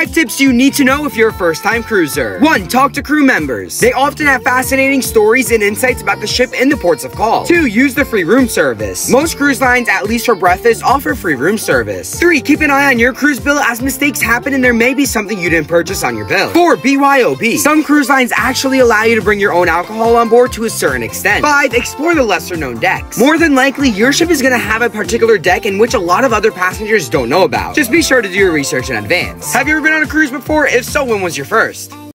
5 tips you need to know if you're a first-time cruiser. 1. Talk to crew members. They often have fascinating stories and insights about the ship and the ports of call. 2. Use the free room service. Most cruise lines, at least for breakfast, offer free room service. 3. Keep an eye on your cruise bill as mistakes happen and there may be something you didn't purchase on your bill. 4. BYOB. Some cruise lines actually allow you to bring your own alcohol on board to a certain extent. 5. Explore the lesser known decks. More than likely, your ship is going to have a particular deck in which a lot of other passengers don't know about. Just be sure to do your research in advance. Have you ever been on a cruise before? If so, when was your first?